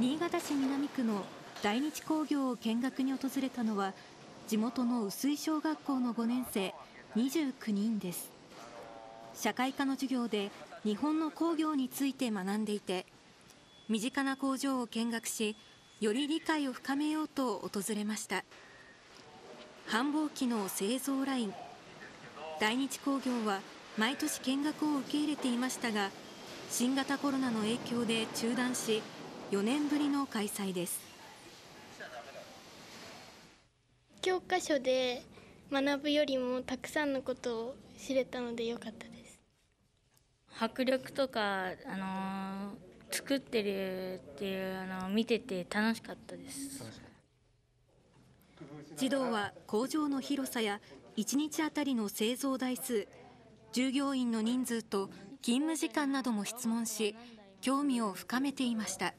新潟市南区の大日工業を見学に訪れたのは地元の薄井小学校の5年生29人です。社会科の授業で日本の工業について学んでいて身近な工場を見学しより理解を深めようと訪れました。繁忙期の製造ライン大日工業は毎年見学を受け入れていましたが新型コロナの影響で中断し4年ぶりの開催です。教科書で学ぶよりもたくさんのことを知れたのでよかったです。迫力とか、あのー作ってるっていうあの見てて楽しかったです。児童は工場の広さや1日あたりの製造台数従業員の人数と勤務時間なども質問し興味を深めていました